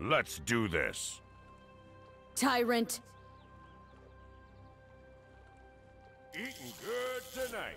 Let's do this. Tyrant! Eating good tonight.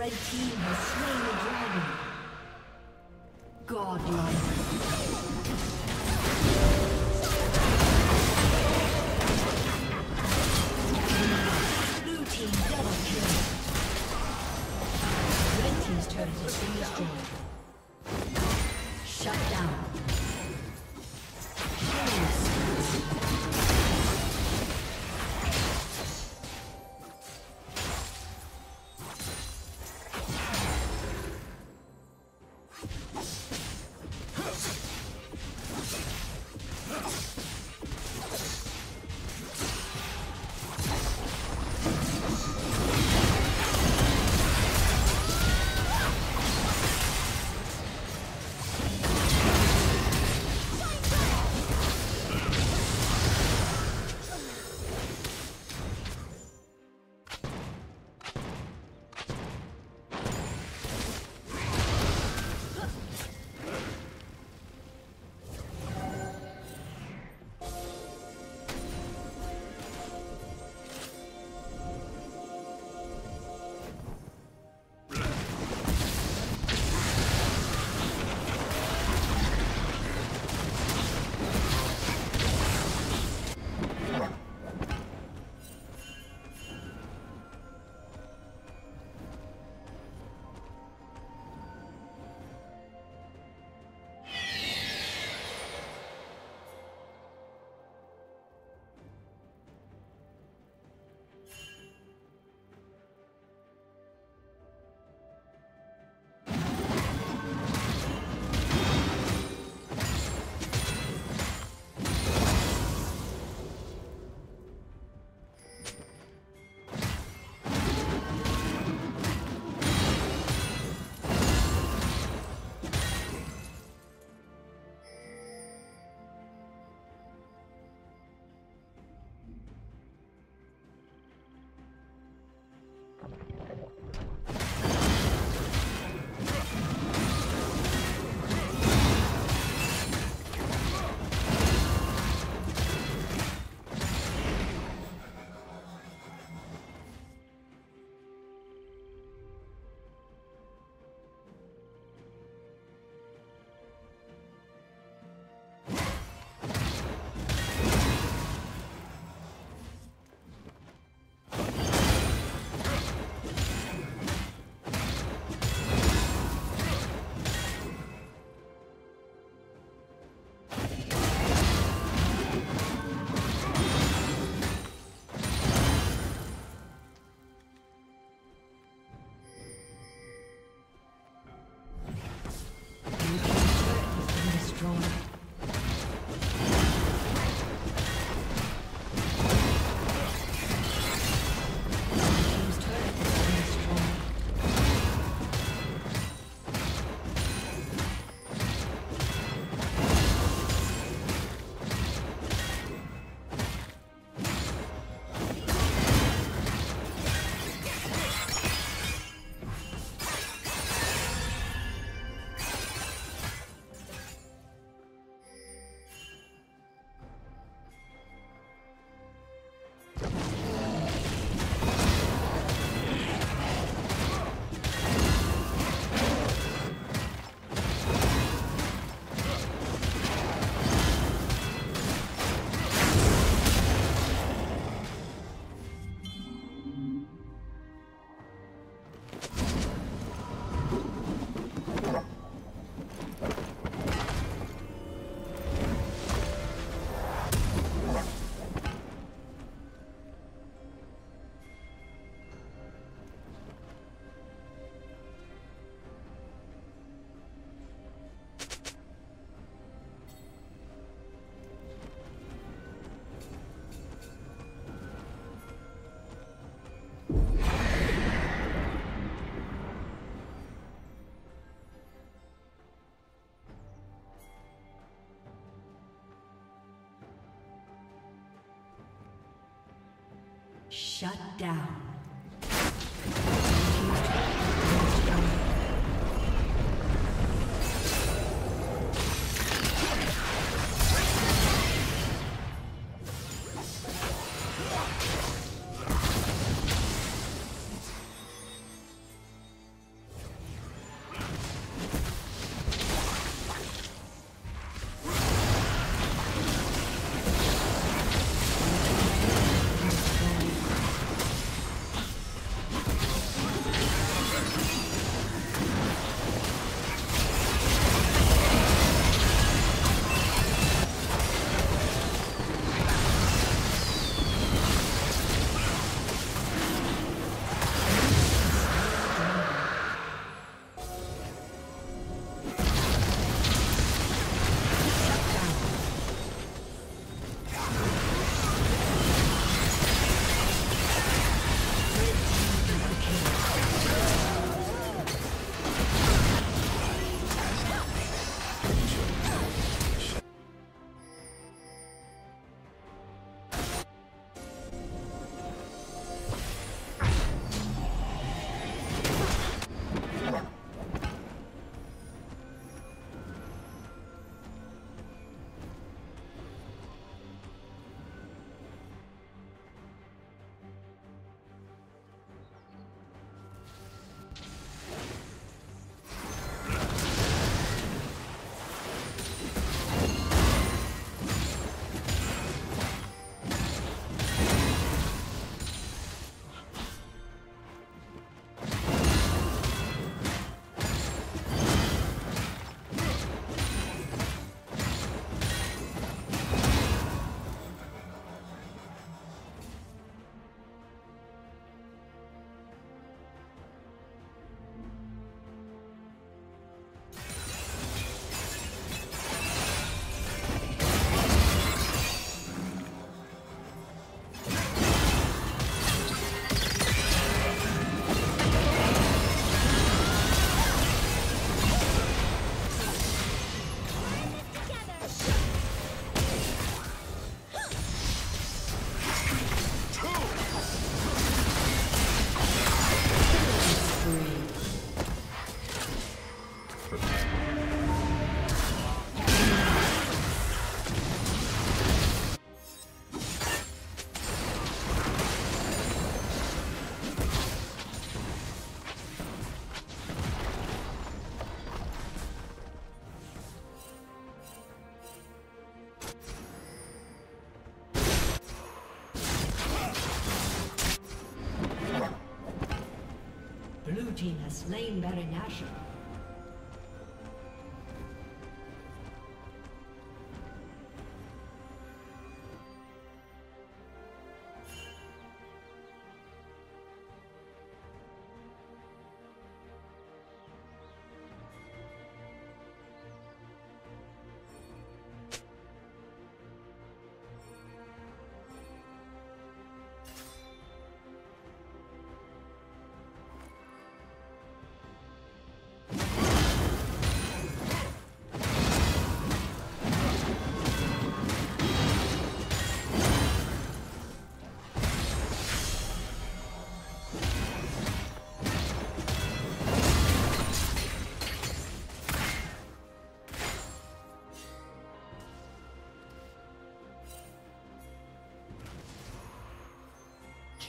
Red team has slain the dragon. Godlike. Shut down.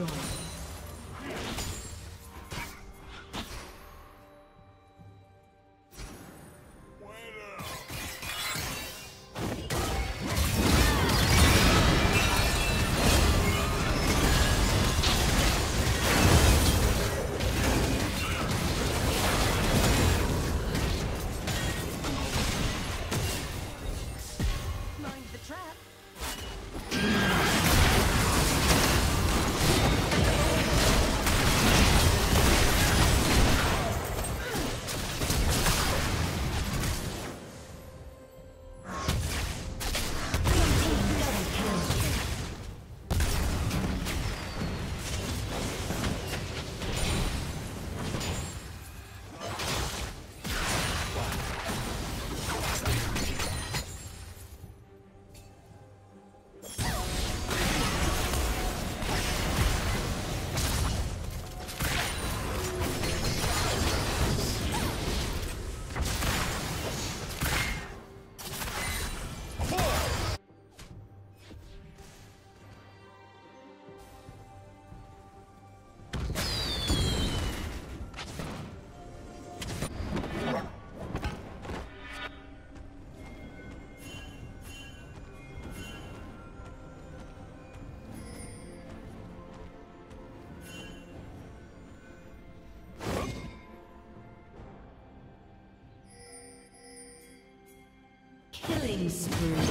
destroyed. Spree.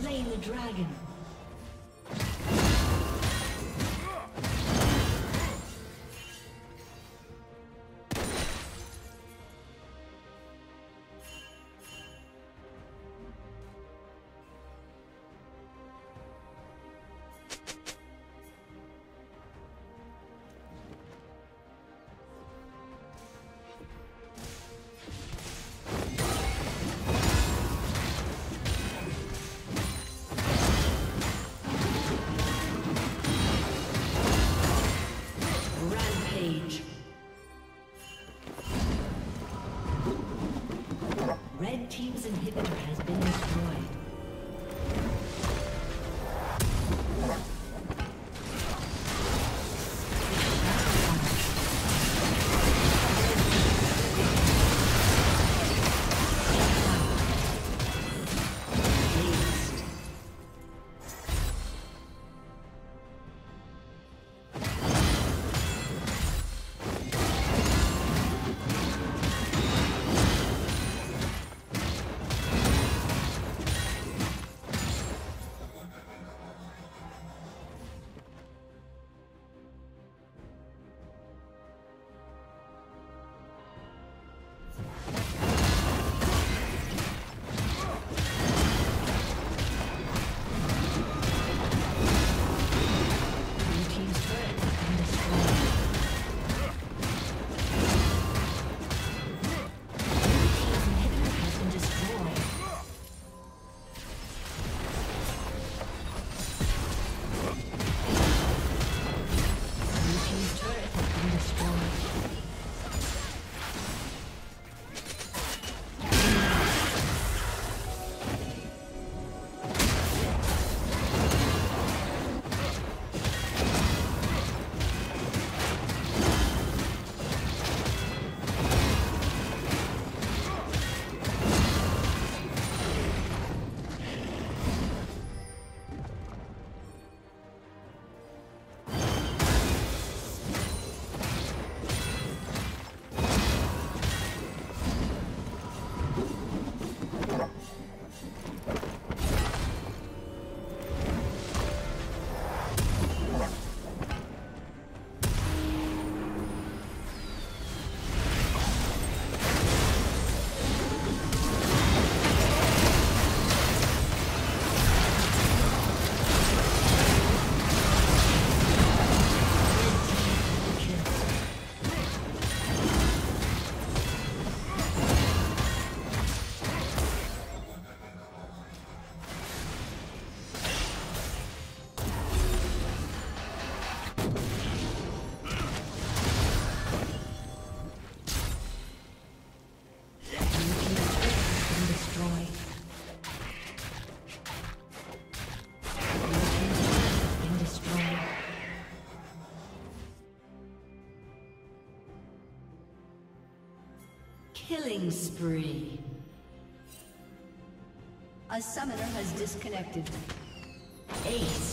Slain the dragon. Killing spree. A summoner has disconnected. Ace.